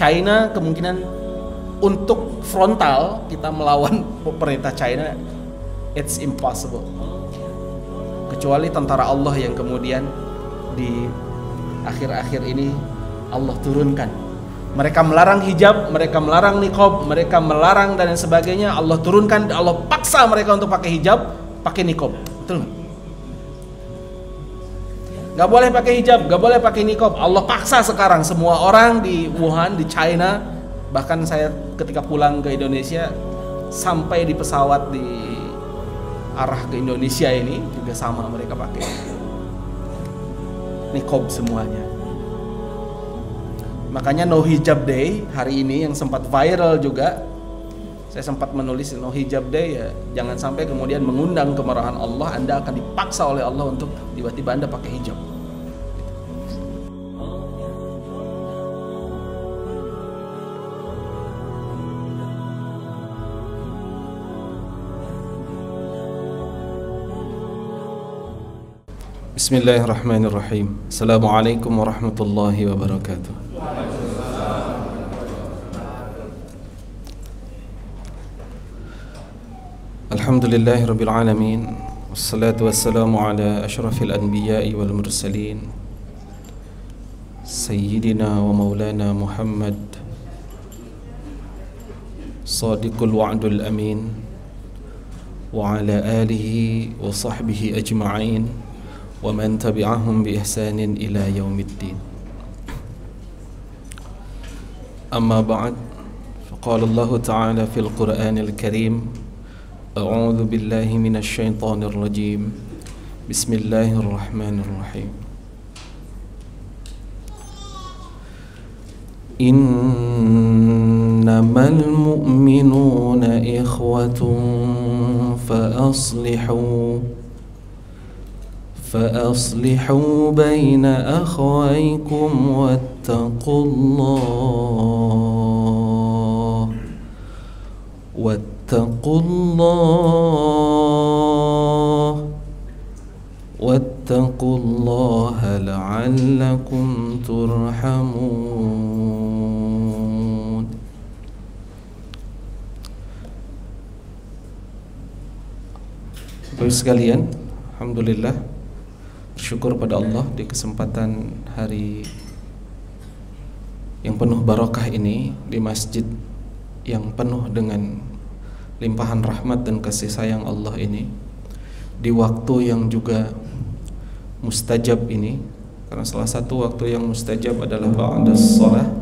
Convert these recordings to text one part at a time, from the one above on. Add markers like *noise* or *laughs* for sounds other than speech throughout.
China kemungkinan untuk frontal kita melawan *laughs* pemerintah China it's impossible kecuali tentara Allah yang kemudian di akhir-akhir ini Allah turunkan mereka melarang hijab, mereka melarang niqab, mereka melarang dan sebagainya. Allah turunkan, Allah paksa mereka untuk pakai hijab, pakai niqab. Betul nggak? Gak boleh pakai hijab, gak boleh pakai niqab. Allah paksa sekarang semua orang di Wuhan, di China, bahkan saya ketika pulang ke Indonesia sampai di pesawat di arah ke Indonesia ini juga sama mereka pakai niqab semuanya. Makanya No Hijab Day hari ini yang sempat viral juga saya sempat menulis No Hijab Day ya jangan sampai kemudian mengundang kemarahan Allah Anda akan dipaksa oleh Allah untuk tiba-tiba Anda pakai hijab. Bismillahirrahmanirrahim. Assalamualaikum warahmatullahi wabarakatuh. الحمد لله رب العالمين والصلاة والسلام على أشرف الأنبياء والمرسلين سيدنا ومولانا محمد صادق الوعد الأمين وعلى آله وصحبه أجمعين ومن تبعهم بإحسان إلى يوم الدين. أما بعد فقال الله تعالى في القرآن الكريم أعوذ بالله من الشيطان الرجيم. بسم الله الرحمن الرحيم. إنما المؤمنون إخوة فأصلحوا فأصلحوا بين أخويكم واتقوا الله واتقوا الله واتقوا الله لعلكم ترحمون. Bapak sekalian, Alhamdulillah. Bersyukur pada Allah di kesempatan hari yang penuh barakah ini di masjid yang penuh dengan limpahan rahmat dan kasih sayang Allah ini. Di waktu yang juga mustajab ini karena salah satu waktu yang mustajab adalah ba'da shalah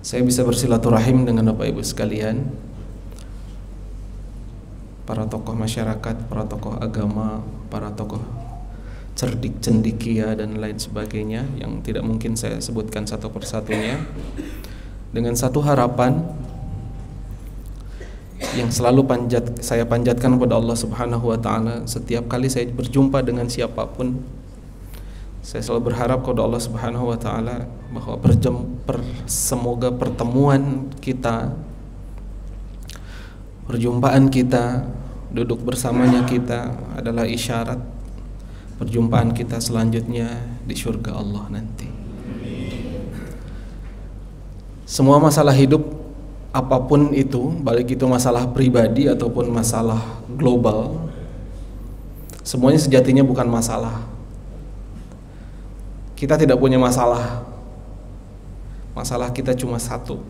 saya bisa bersilaturahim dengan Bapak Ibu sekalian para tokoh masyarakat, para tokoh agama, para tokoh cerdik cendikia dan lain sebagainya yang tidak mungkin saya sebutkan satu persatunya. Dengan satu harapan yang selalu panjat saya panjatkan kepada Allah Subhanahu wa taala setiap kali saya berjumpa dengan siapa pun saya selalu berharap kepada Allah Subhanahu wa taala bahwa per, semoga pertemuan kita perjumpaan kita duduk bersamanya kita adalah isyarat perjumpaan kita selanjutnya di surga Allah nanti semua masalah hidup apa pun itu, balik itu masalah pribadi ataupun masalah global, semuanya sejatinya bukan masalah. Kita tidak punya masalah. Masalah kita cuma satu.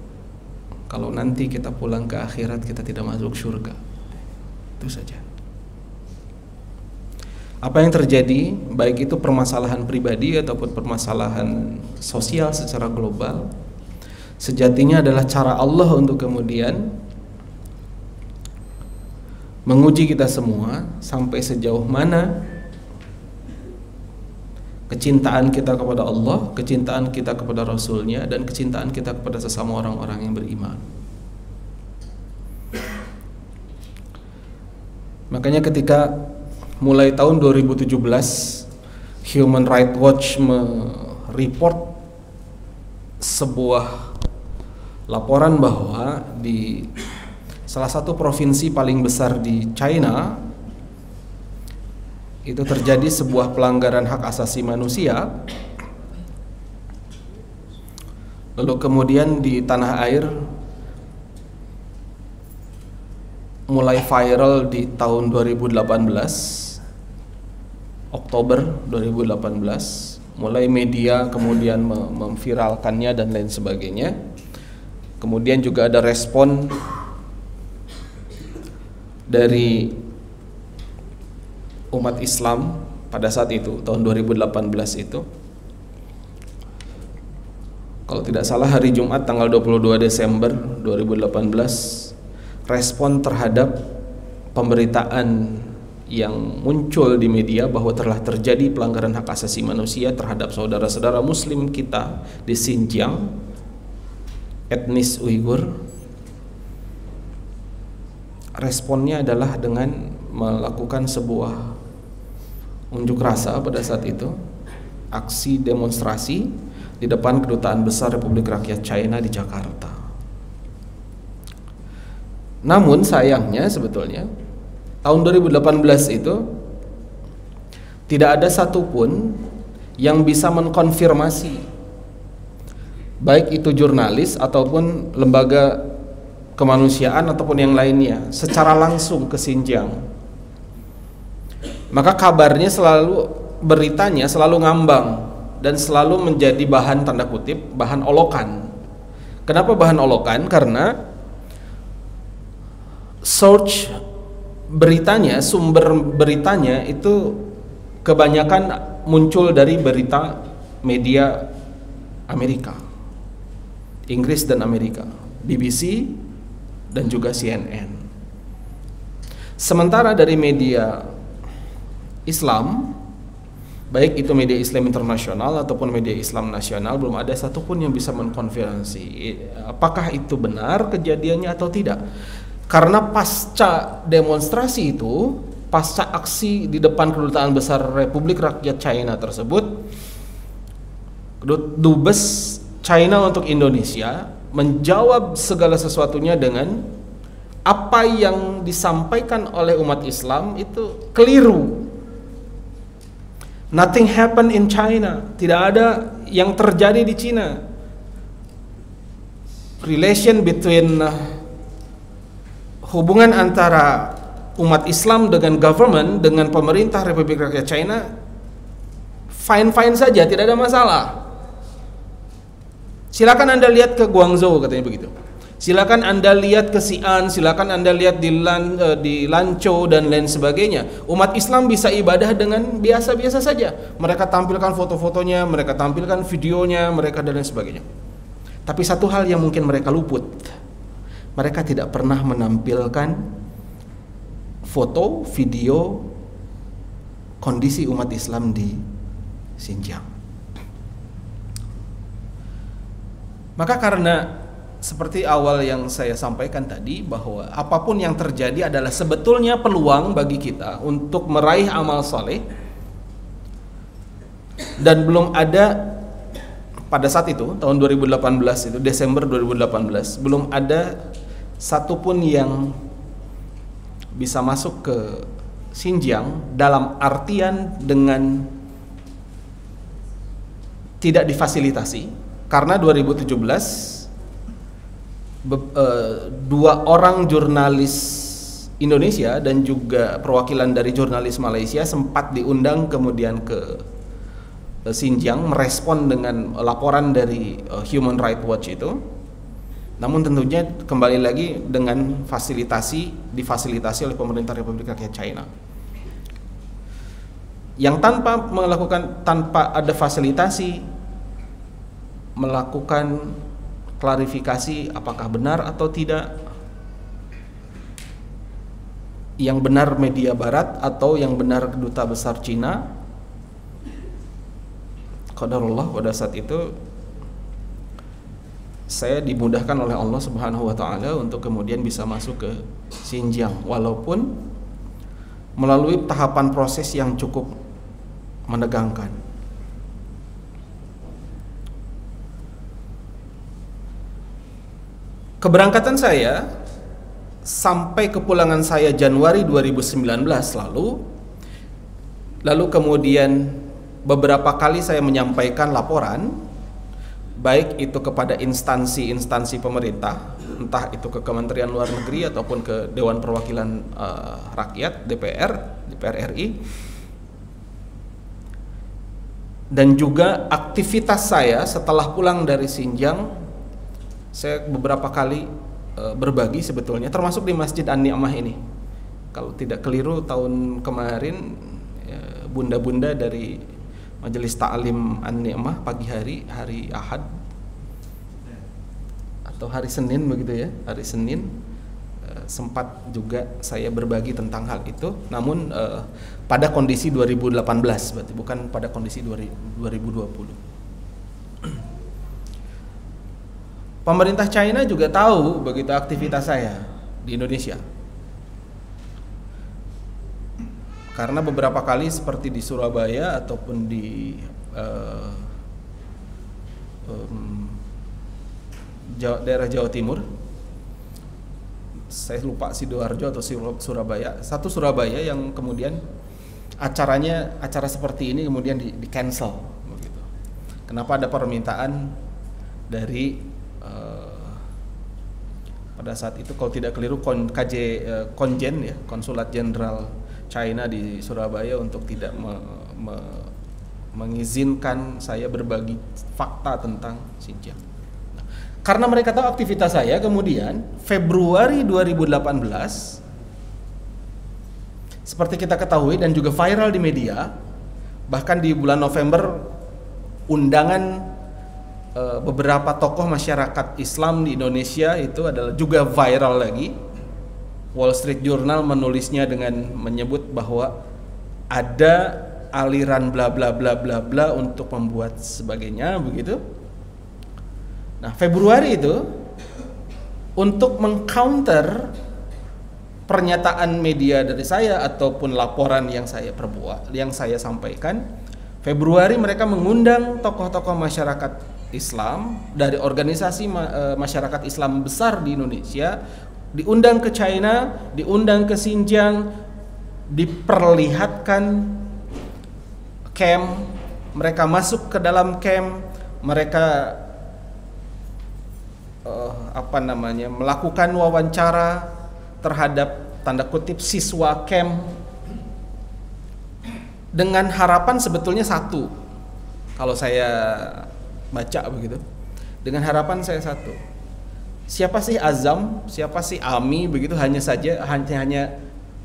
Kalau nanti kita pulang ke akhirat kita tidak masuk surga. Itu saja. Apa yang terjadi, baik itu permasalahan pribadi ataupun permasalahan sosial secara global, sejatinya adalah cara Allah untuk kemudian menguji kita semua sampai sejauh mana kecintaan kita kepada Allah, kecintaan kita kepada Rasulnya dan kecintaan kita kepada sesama orang-orang yang beriman. Makanya ketika mulai tahun 2017 Human Rights Watch mereport sebuah laporan bahwa di salah satu provinsi paling besar di China itu terjadi sebuah pelanggaran hak asasi manusia. Lalu kemudian di tanah air mulai viral di tahun 2018 Oktober 2018 mulai media kemudian memviralkannya dan lain sebagainya. Kemudian juga ada respon dari umat Islam pada saat itu tahun 2018 itu. Kalau tidak salah hari Jumat tanggal 22 Desember 2018 respon terhadap pemberitaan yang muncul di media bahwa telah terjadi pelanggaran hak asasi manusia terhadap saudara-saudara muslim kita di Xinjiang etnis Uighur responnya adalah dengan melakukan sebuah unjuk rasa pada saat itu aksi demonstrasi di depan kedutaan besar Republik Rakyat China di Jakarta namun sayangnya sebetulnya tahun 2018 itu tidak ada satupun yang bisa mengkonfirmasi baik itu jurnalis ataupun lembaga kemanusiaan ataupun yang lainnya secara langsung ke Xinjiang. Maka kabarnya selalu beritanya selalu ngambang dan selalu menjadi bahan tanda kutip bahan olokan. Kenapa bahan olokan? Karena search beritanya, sumber beritanya itu kebanyakan muncul dari berita media Amerika. Inggris dan Amerika, BBC dan juga CNN. Sementara dari media Islam, baik itu media Islam internasional ataupun media Islam nasional, belum ada satupun yang bisa mengkonfirmasi apakah itu benar kejadiannya atau tidak. Karena pasca demonstrasi itu, pasca aksi di depan kedutaan besar Republik Rakyat China tersebut, dubes China untuk Indonesia menjawab segala sesuatunya dengan apa yang disampaikan oleh umat Islam itu keliru. Nothing happened in China. Tidak ada yang terjadi di China. Relation between uh, hubungan antara umat Islam dengan government dengan pemerintah Republik Rakyat China fine-fine saja, tidak ada masalah. Silakan Anda lihat ke Guangzhou katanya begitu. Silakan Anda lihat ke Xi'an, silakan Anda lihat di Lan, uh, di Lanzhou dan lain sebagainya. Umat Islam bisa ibadah dengan biasa-biasa saja. Mereka tampilkan foto-fotonya, mereka tampilkan videonya, mereka dan lain sebagainya. Tapi satu hal yang mungkin mereka luput, mereka tidak pernah menampilkan foto, video kondisi umat Islam di Xinjiang. Maka karena seperti awal yang saya sampaikan tadi bahwa apa pun yang terjadi adalah sebetulnya peluang bagi kita untuk meraih amal soleh dan belum ada pada saat itu tahun 2018 itu Desember 2018 belum ada satupun yang bisa masuk ke Xinjiang dalam artian dengan tidak difasilitasi. Karena 2017 be, uh, dua orang jurnalis Indonesia dan juga perwakilan dari jurnalis Malaysia sempat diundang kemudian ke Xinjiang merespon dengan laporan dari uh, Human Rights Watch itu namun tentunya kembali lagi dengan fasilitasi difasilitasi oleh pemerintah Republik Rakyat China. Yang tanpa melakukan tanpa ada fasilitasi melakukan klarifikasi apakah benar atau tidak. Yang benar media barat atau yang benar keduta besar Cina. Qadarullah pada saat itu saya dimudahkan oleh Allah Subhanahu wa taala untuk kemudian bisa masuk ke Xinjiang. Walaupun melalui tahapan proses yang cukup menegangkan. Keberangkatan saya sampai kepulangan saya Januari 2019 lalu lalu kemudian beberapa kali saya menyampaikan laporan baik itu kepada instansi-instansi pemerintah, entah itu ke Kementerian Luar Negeri ataupun ke Dewan Perwakilan uh, Rakyat (DPR), DPR RI. Dan juga aktivitas saya setelah pulang dari Xinjiang, saya beberapa kali uh, berbagi sebetulnya, termasuk di Masjid An-Ni'mah ini. Kalau tidak keliru tahun kemarin ya, bunda-bunda dari majelis ta'lim an-ni'mah pagi hari hari Ahad atau hari Senin begitu ya hari Senin uh, sempat juga saya berbagi tentang hal itu namun uh, pada kondisi 2018 berarti bukan pada kondisi 2020 Pemerintah China juga tahu begitu aktivitas saya di Indonesia. Karena beberapa kali seperti di Surabaya ataupun di uh, um, Jawa, daerah Jawa Timur saya lupa sidoarjo atau Surabaya. Satu Surabaya yang kemudian acaranya acara seperti ini kemudian di, di cancel kenapa ada permintaan dari pada saat itu kalau tidak keliru kon, KJ eh, konjen ya konsulat jenderal China di Surabaya untuk tidak me, me, mengizinkan saya berbagi fakta tentang Xinjiang. Nah, karena mereka tahu aktivitas saya, kemudian Februari 2018 seperti kita ketahui dan juga viral di media, bahkan di bulan November undangan beberapa tokoh masyarakat Islam di Indonesia itu adalah juga viral lagi Wall Street Journal menulisnya dengan menyebut bahwa ada aliran bla bla bla bla bla untuk membuat sebagainya begitu. Nah, Februari itu untuk mengcounter pernyataan media dari saya ataupun laporan yang saya perbuat, yang saya sampaikan, Februari mereka mengundang tokoh-tokoh masyarakat Islam dari organisasi eh, masyarakat Islam besar di Indonesia diundang ke China, diundang ke Xinjiang, diperlihatkan camp, mereka masuk ke dalam camp, mereka uh, apa namanya melakukan wawancara terhadap tanda kutip siswa camp dengan harapan sebetulnya satu. Kalau saya baca begitu dengan harapan saya satu siapa sih Azam, siapa sih Ami begitu hanya saja hanya hanya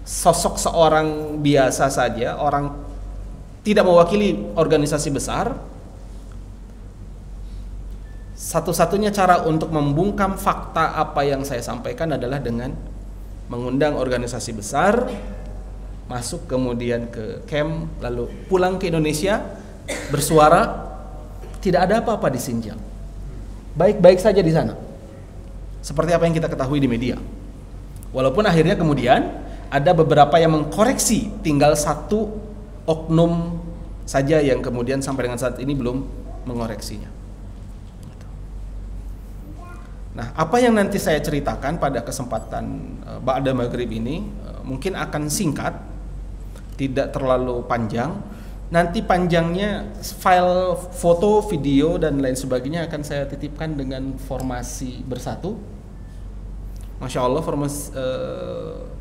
sosok seorang biasa saja, orang tidak mewakili organisasi besar. Satu-satunya cara untuk membungkam fakta apa yang saya sampaikan adalah dengan mengundang organisasi besar masuk kemudian ke camp lalu pulang ke Indonesia bersuara tidak ada apa-apa di Xinjiang. Baik-baik saja di sana seperti apa yang kita ketahui di media. Walaupun akhirnya kemudian ada beberapa yang mengkoreksi, tinggal satu oknum saja yang kemudian sampai dengan saat ini belum mengoreksinya. Nah, apa yang nanti saya ceritakan pada kesempatan uh, Ba'da Maghrib ini uh, mungkin akan singkat, tidak terlalu panjang. Nanti panjangnya file foto, video dan lain sebagainya akan saya titipkan dengan formasi bersatu. Masya Allah formas uh,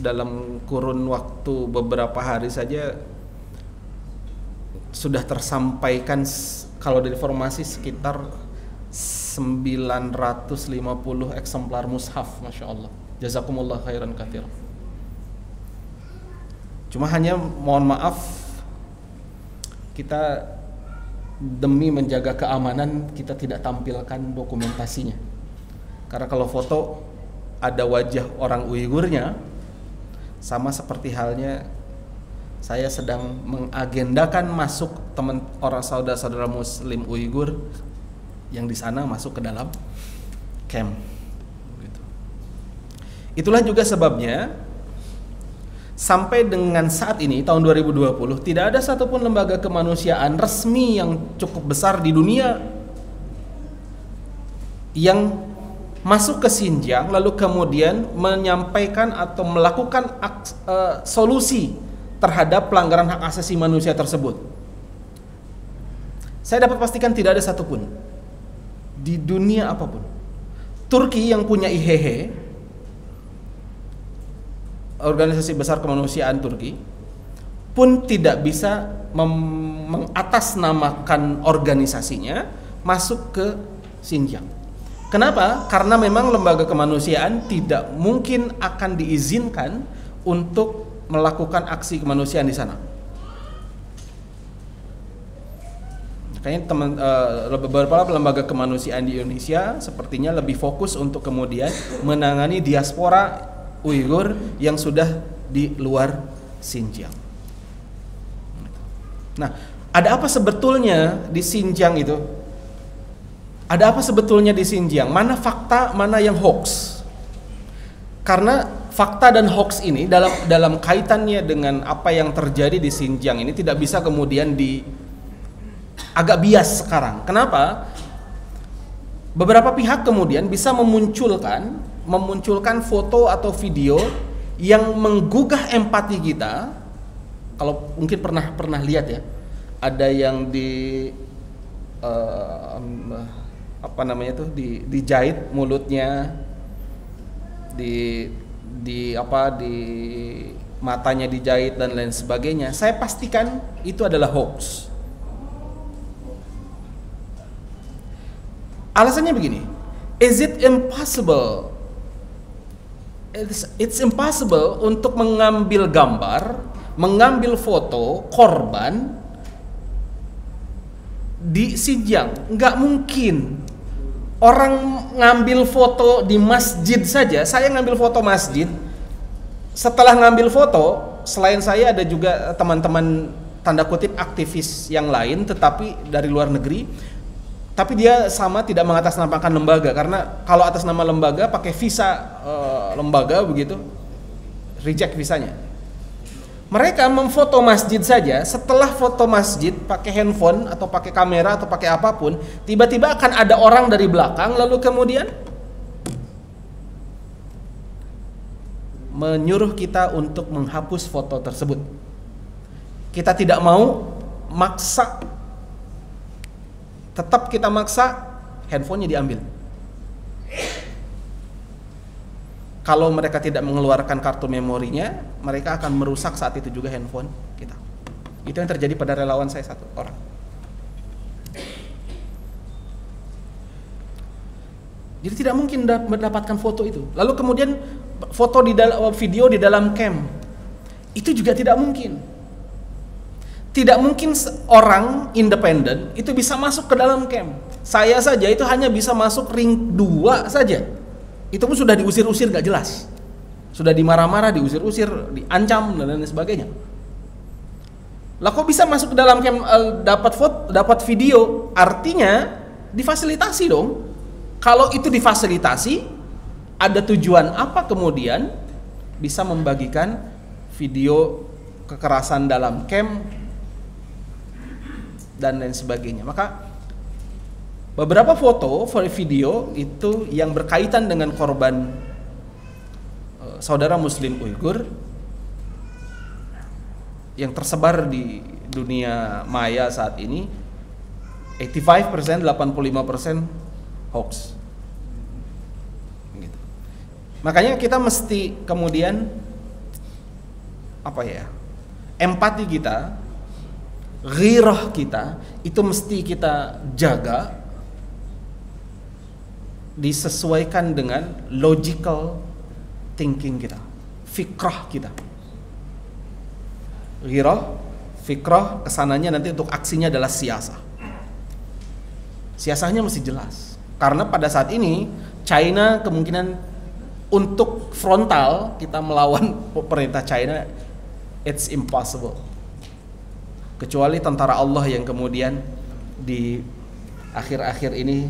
dalam kurun waktu beberapa hari saja sudah tersampaikan kalau dari formasi sekitar 950 eksemplar mushaf Masya Allah. Jazakumullah khairan kathir Cuma hanya mohon maaf kita demi menjaga keamanan kita tidak tampilkan dokumentasinya karena kalau foto ada wajah orang Uigurnya sama seperti halnya saya sedang mengagendakan masuk teman orang saudara-saudara muslim Uigur yang di sana masuk ke dalam camp. Gitu. Itulah juga sebabnya sampai dengan saat ini tahun 2020 tidak ada satupun lembaga kemanusiaan resmi yang cukup besar di dunia yang masuk ke Xinjiang lalu kemudian menyampaikan atau melakukan uh, solusi terhadap pelanggaran hak asasi manusia tersebut. Saya dapat pastikan tidak ada satupun di dunia apa pun. Turki yang punya IHH, organisasi besar kemanusiaan Turki, pun tidak bisa mengatasnamakan organisasinya masuk ke Xinjiang. Kenapa? Karena memang lembaga kemanusiaan tidak mungkin akan diizinkan untuk melakukan aksi kemanusiaan di sana. Kayaknya teman uh, beberapa lembaga kemanusiaan di Indonesia sepertinya lebih fokus untuk kemudian menangani diaspora Uighur yang sudah di luar Xinjiang. Nah, ada apa sebetulnya di Xinjiang itu? Ada apa sebetulnya di Xinjiang? Mana fakta, mana yang hoax? Karena fakta dan hoax ini dalam dalam kaitannya dengan apa yang terjadi di Xinjiang ini tidak bisa kemudian di agak bias sekarang. Kenapa? Beberapa pihak kemudian bisa memunculkan memunculkan foto atau video yang menggugah empati kita. Kalau mungkin pernah pernah lihat ya, ada yang di uh, apa namanya tuh di dijahit mulutnya, di di apa di matanya dijahit dan lain sebagainya. Saya pastikan itu adalah hoax Alasannya begini, is it impossible? It's, it's impossible untuk mengambil gambar, mengambil foto korban di Xinjiang. Nggak mungkin. Orang ngambil foto di masjid saja, saya ngambil foto masjid. Setelah ngambil foto, selain saya ada juga teman-teman tanda kutip aktivis yang lain, tetapi dari luar negeri tapi dia sama tidak mengatasnamakan lembaga karena kalau atas nama lembaga pakai visa uh, lembaga begitu reject visanya. Mereka memfoto masjid saja setelah foto masjid pakai handphone atau pakai kamera atau pakai apa pun tiba-tiba akan ada orang dari belakang lalu kemudian menyuruh kita untuk menghapus foto tersebut. Kita tidak mau maksa tetap kita maksa handphonenya diambil. Kalau mereka tidak mengeluarkan kartu memorinya mereka akan merusak saat itu juga handphone kita. Itu yang terjadi pada relawan saya satu orang. Jadi tidak mungkin mendapatkan foto itu. Lalu kemudian foto di dalam video di dalam camp itu juga tidak mungkin tidak mungkin orang independen itu bisa masuk ke dalam camp. Saya saja itu hanya bisa masuk ring 2 saja. Itu pun sudah diusir-usir gak jelas. Sudah dimarah-marah, diusir-usir, diancam dan lain sebagainya. Lah kok bisa masuk ke dalam camp uh, dapat foto, dapat video? Artinya difasilitasi dong. Kalau itu difasilitasi, ada tujuan apa kemudian bisa membagikan video kekerasan dalam camp dan lain sebagainya. Maka beberapa foto, video itu yang berkaitan dengan korban uh, saudara muslim Uighur yang tersebar di dunia maya saat ini 85% 85% hoax. Gitu. Makanya kita mesti kemudian apa ya? Empati kita ghirah kita itu mesti kita jaga disesuaikan dengan logical thinking kita, fikrah kita. Ghirah, fikrah ke sananya nanti untuk aksinya adalah siasa. Siasanya mesti jelas. Karena pada saat ini China kemungkinan untuk frontal kita melawan *laughs* pemerintah China it's impossible kecuali tentara Allah yang kemudian di akhir-akhir ini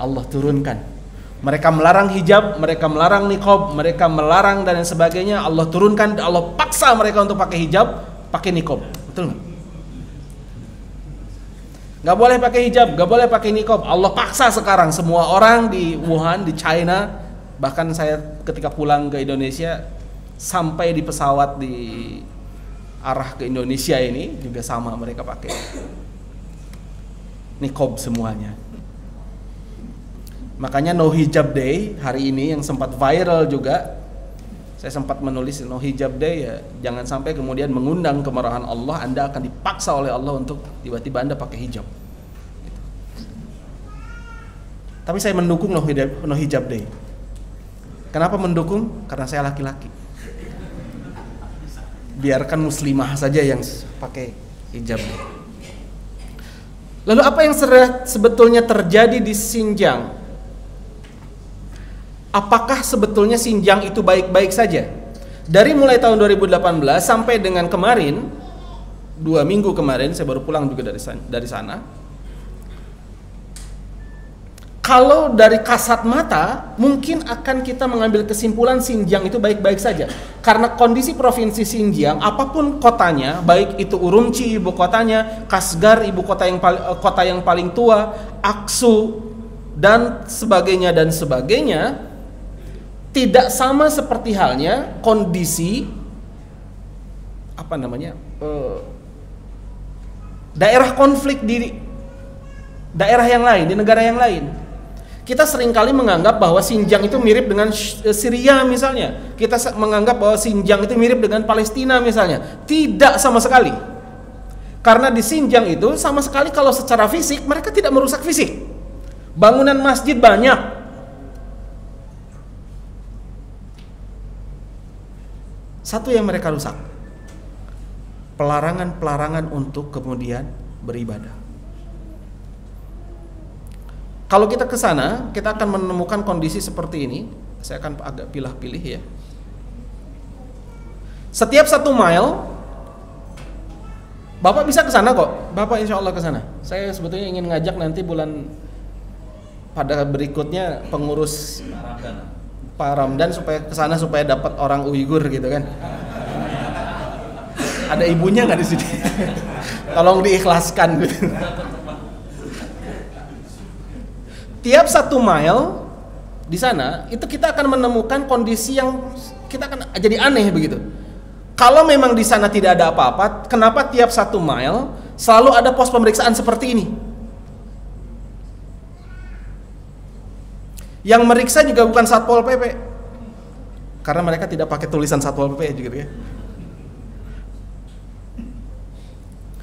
Allah turunkan mereka melarang hijab, mereka melarang niqab, mereka melarang dan lain sebagainya. Allah turunkan, Allah paksa mereka untuk pakai hijab, pakai niqab. Betul nggak? Gak boleh pakai hijab, gak boleh pakai niqab. Allah paksa sekarang semua orang di Wuhan, di China, bahkan saya ketika pulang ke Indonesia sampai di pesawat di arah ke Indonesia ini juga sama mereka pakai. nikob semuanya. Makanya no hijab day hari ini yang sempat viral juga saya sempat menulis no hijab day ya jangan sampai kemudian mengundang kemarahan Allah Anda akan dipaksa oleh Allah untuk tiba-tiba Anda pakai hijab tapi saya mendukung no hijab day kenapa mendukung karena saya laki-laki biarkan muslimah saja yang pakai hijab lalu apa yang sebetulnya terjadi di Xinjiang apakah sebetulnya Sinjang itu baik-baik saja? Dari mulai tahun 2018 sampai dengan kemarin, dua minggu kemarin, saya baru pulang juga dari dari sana. Kalau dari kasat mata, mungkin akan kita mengambil kesimpulan Xinjiang itu baik-baik saja. Karena kondisi provinsi Xinjiang, apa pun kotanya, baik itu Urumqi ibu kotanya, Kasgar ibu kota yang paling, kota yang paling tua, Aksu dan sebagainya dan sebagainya, tidak sama seperti halnya kondisi apa namanya uh, daerah konflik di daerah yang lain di negara yang lain kita sering kali menganggap bahwa Xinjiang itu mirip dengan eh, Syria misalnya. Kita menganggap bahwa Xinjiang itu mirip dengan Palestina misalnya. Tidak sama sekali. Karena di Xinjiang itu sama sekali kalau secara fisik mereka tidak merusak fisik. Bangunan masjid banyak. Satu yang mereka rusak. Pelarangan-pelarangan untuk kemudian beribadah. Kalau kita ke sana, kita akan menemukan kondisi seperti ini. Saya akan agak pilih-pilih ya. Setiap satu mile, Bapak bisa ke sana kok. Bapak insya Allah ke sana. Saya sebetulnya ingin ngajak nanti bulan pada berikutnya pengurus Pak Ramdan supaya ke sana supaya dapat orang Uighur gitu kan. Ada ibunya nggak di sini? *laughs* Tolong diikhlaskan gitu. Tiap satu mile di sana itu kita akan menemukan kondisi yang kita akan jadi aneh begitu. Kalau memang di sana tidak ada apa-apa, kenapa tiap satu mile selalu ada pos pemeriksaan seperti ini? Yang meriksa juga bukan Satpol PP. Karena mereka tidak pakai tulisan Satpol PP juga ya.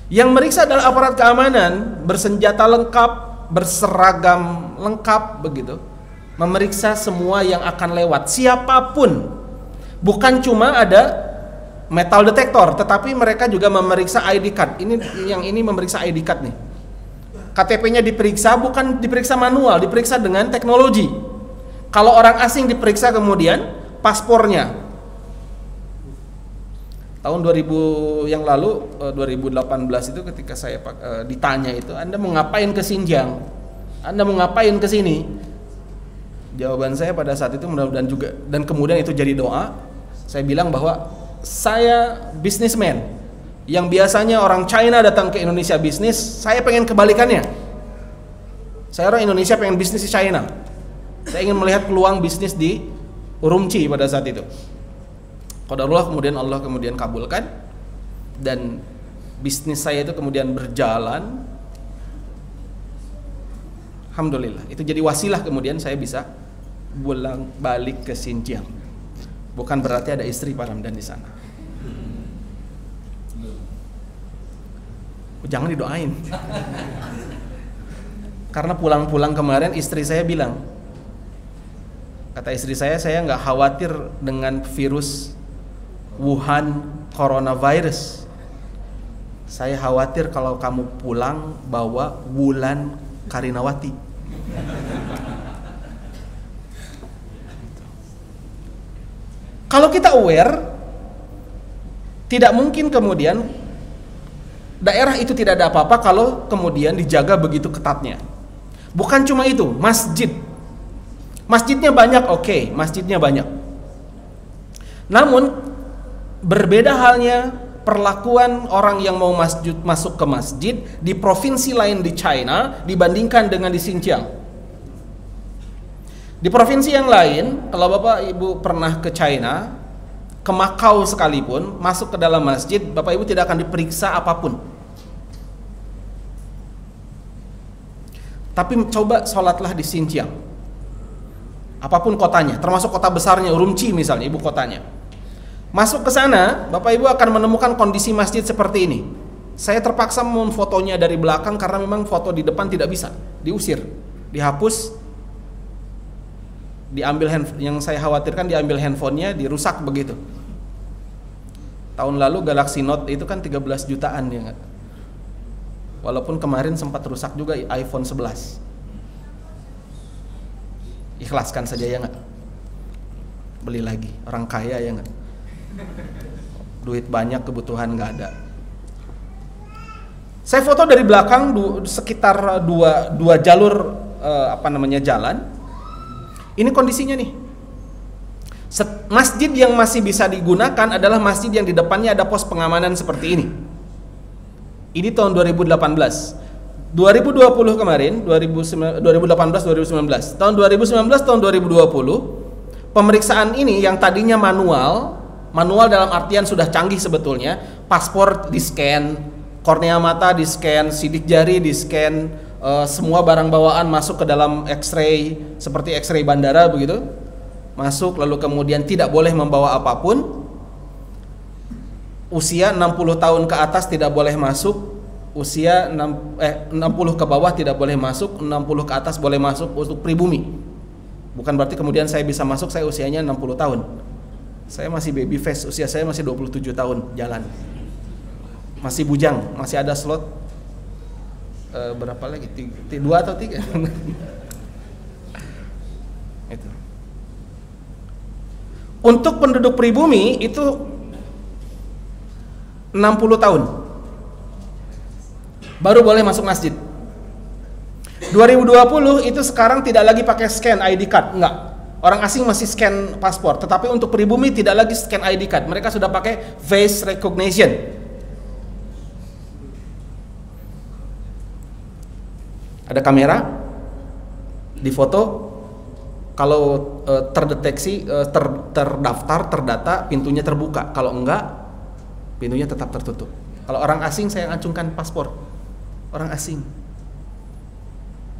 Yang meriksa adalah aparat keamanan bersenjata lengkap, berseragam lengkap begitu. Memeriksa semua yang akan lewat, siapa pun. Bukan cuma ada metal detektor, tetapi mereka juga memeriksa ID card. Ini yang ini memeriksa ID card nih. KTP-nya diperiksa bukan diperiksa manual, diperiksa dengan teknologi. Kalau orang asing diperiksa kemudian paspornya. Tahun 2000 yang lalu 2018 eh, itu ketika saya uh, ditanya itu, Anda mau ngapain ke Xinjiang? Anda mau ngapain ke sini? Jawaban saya pada saat itu mudah-mudahan juga dan kemudian itu jadi doa. Saya bilang bahwa saya bisnismen yang biasanya orang China datang ke Indonesia bisnis, saya pengen kebalikannya. Saya orang Indonesia pengen bisnis di China saya ingin melihat peluang bisnis di Urumqi pada saat itu. Qadarullah kemudian Allah kemudian kabulkan dan bisnis saya itu kemudian berjalan. Alhamdulillah. Itu jadi wasilah kemudian saya bisa pulang balik ke Xinjiang. Bukan berarti ada istri Pak Ramdan di sana. Jangan didoain. Karena pulang-pulang kemarin istri saya bilang, Kata istri saya, saya nggak khawatir dengan virus Wuhan coronavirus. Saya khawatir kalau kamu pulang bawa Wulan Karinawati. Kalau kita aware, tidak mungkin kemudian daerah itu tidak ada apa-apa kalau kemudian dijaga begitu ketatnya. Bukan cuma itu, masjid Masjidnya banyak, oke, okay, masjidnya banyak. Namun berbeda halnya perlakuan orang yang mau masjid masuk ke masjid di provinsi lain di China dibandingkan dengan di Xinjiang. Di provinsi yang lain, kalau Bapak Ibu pernah ke China, ke Makau sekalipun, masuk ke dalam masjid, Bapak Ibu tidak akan diperiksa apa pun. Tapi coba sholatlah di Xinjiang. Apa pun kotanya, termasuk kota besarnya, Urumqi misalnya, ibu kotanya. Masuk ke sana, Bapak Ibu akan menemukan kondisi masjid seperti ini. Saya terpaksa memfotonya dari belakang karena memang foto di depan tidak bisa, diusir, dihapus, diambil hand, yang saya khawatirkan diambil handphonenya, dirusak begitu. Tahun lalu Galaxy Note itu kan 13 jutaan ya? Walaupun kemarin sempat rusak juga iPhone 11. Ikhlaskan saja ya nggak? Beli lagi, orang kaya ya nggak? *laughs* Duit banyak, kebutuhan nggak ada. Saya foto dari belakang du, sekitar dua, dua jalur uh, apa namanya jalan. Ini kondisinya nih Masjid yang masih bisa digunakan adalah masjid yang di depannya ada pos pengamanan seperti ini. Ini tahun 2018. 2020 kemarin, 2018 2019. Tahun 2019 tahun 2020 pemeriksaan ini yang tadinya manual, manual dalam artian sudah canggih sebetulnya, paspor di-scan, kornea mata di-scan, sidik jari di-scan, uh, semua barang bawaan masuk ke dalam X-ray seperti X-ray bandara begitu masuk lalu kemudian tidak boleh membawa apa pun. Usia 60 tahun ke atas tidak boleh masuk usia 6, eh, 60 ke bawah tidak boleh masuk 60 ke atas boleh masuk untuk pribumi. Bukan berarti kemudian saya bisa masuk saya usianya 60 tahun saya masih baby face usia saya masih 27 tahun jalan. Masih bujang masih ada slot e, berapa lagi? Tiga, dua atau tiga? *laughs* Itu. Untuk penduduk pribumi itu 60 tahun. Baru boleh masuk masjid. 2020 itu sekarang tidak lagi pakai scan ID card enggak orang asing masih scan paspor tetapi untuk pribumi tidak lagi scan ID card. Mereka sudah pakai face recognition. Ada kamera di foto. Kalau uh, terdeteksi uh, ter, terdaftar terdata pintunya terbuka. Kalau enggak pintunya tetap tertutup. Kalau orang asing saya acungkan paspor. Orang asing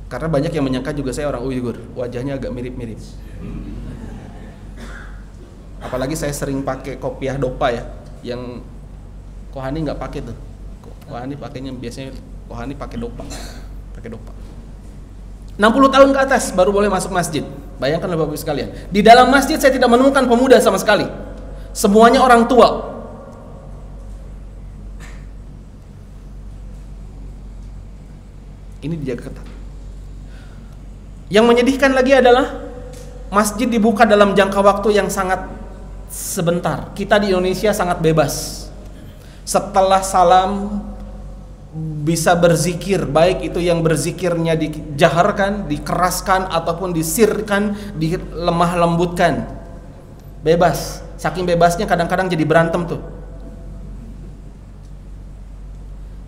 karena banyak yang menyangka juga saya orang Uyghur wajahnya agak mirip-mirip apalagi saya sering pakai kopiah dopa ya yang Kohani nggak pakai tuh Kohani pakainya biasanya Kohani pakai dopa pakai dopa 60 tahun ke atas baru boleh masuk masjid. Bayangkan Bapak Ibu sekalian. Di dalam masjid saya tidak menemukan pemuda sama sekali. Semuanya orang tua. Ini dijaga ketat. Yang menyedihkan lagi adalah masjid dibuka dalam jangka waktu yang sangat sebentar. Kita di Indonesia sangat bebas. Setelah salam bisa berzikir baik itu yang berzikirnya dijaharkan, dikeraskan ataupun disirkan, dilemah lembutkan. Bebas. Saking bebasnya kadang-kadang jadi berantem tuh.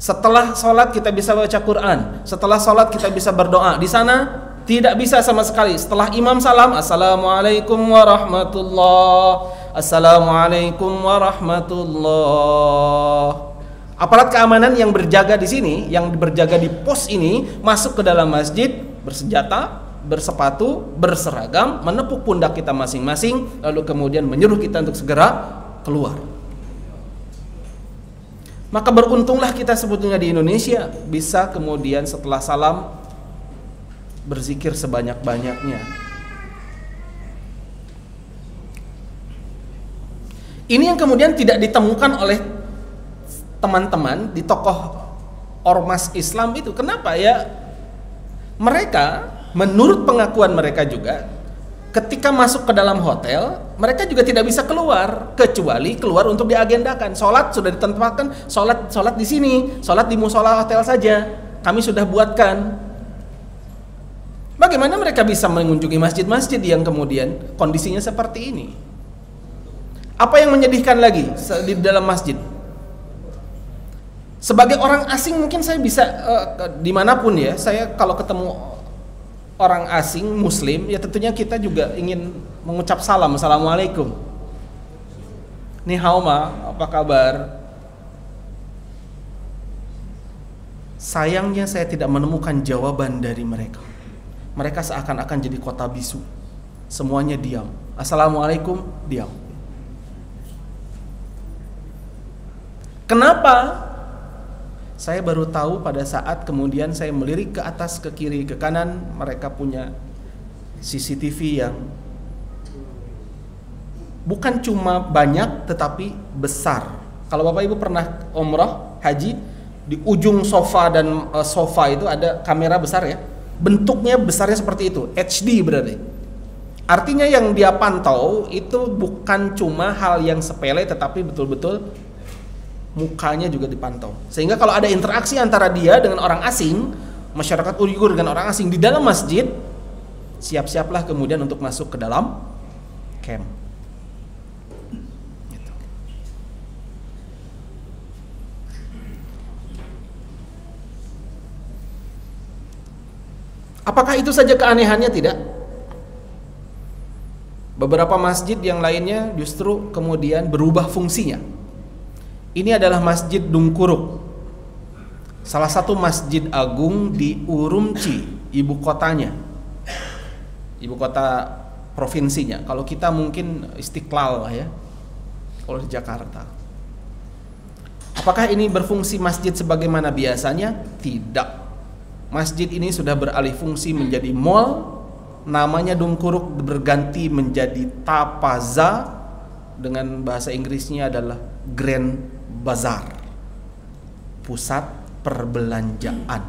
Setelah sholat kita bisa baca Quran, setelah sholat kita bisa berdoa. Di sana tidak bisa sama sekali. Setelah imam salam, assalamualaikum warahmatullah, assalamualaikum warahmatullah Aparat keamanan yang berjaga di sini, yang berjaga di pos ini masuk ke dalam masjid bersenjata, bersepatu, berseragam, menepuk pundak kita masing-masing, lalu kemudian menyuruh kita untuk segera keluar. Maka beruntunglah kita sebetulnya di Indonesia bisa kemudian setelah salam berzikir sebanyak-banyaknya. Ini yang kemudian tidak ditemukan oleh teman-teman di tokoh ormas Islam itu. Kenapa ya? Mereka menurut pengakuan mereka juga ketika masuk ke dalam hotel mereka juga tidak bisa keluar kecuali keluar untuk diagendakan. Sholat sudah ditentukan sholat sholat di sini sholat di musola hotel saja. Kami sudah buatkan bagaimana mereka bisa mengunjungi masjid-masjid yang kemudian kondisinya seperti ini? Apa yang menyedihkan lagi di dalam masjid? Sebagai orang asing mungkin saya bisa uh, di mana pun ya saya kalau ketemu orang asing muslim ya tentunya kita juga ingin mengucap salam assalamualaikum. Nih hao ma? Apa kabar? Sayangnya saya tidak menemukan jawaban dari mereka. Mereka seakan-akan jadi kota bisu. Semuanya diam. Assalamualaikum, diam. Kenapa? Saya baru tahu pada saat kemudian saya melirik ke atas, ke kiri, ke kanan, mereka punya CCTV yang bukan cuma banyak tetapi besar. Kalau Bapak Ibu pernah umrah, haji, di ujung sofa dan uh, sofa itu ada kamera besar ya. Bentuknya besarnya seperti itu, HD berarti. Artinya yang dia pantau itu bukan cuma hal yang sepele tetapi betul-betul mukanya juga dipantau. Sehingga kalau ada interaksi antara dia dengan orang asing, masyarakat Uyghur dengan orang asing di dalam masjid, siap-siaplah kemudian untuk masuk ke dalam camp. Apakah itu saja keanehannya? Tidak. Beberapa masjid yang lainnya justru kemudian berubah fungsinya. Ini adalah Masjid Dungkuruk. Salah satu masjid agung di Urumqi, ibu kotanya. Ibu kota provinsinya. Kalau kita mungkin Istiqlal lah ya. Kalau di Jakarta. Apakah ini berfungsi masjid sebagaimana biasanya? Tidak Masjid ini sudah beralih fungsi menjadi mall, namanya Dungkuruk berganti menjadi Tapaza dengan bahasa Inggrisnya adalah Grand Bazaar. Pusat perbelanjaan.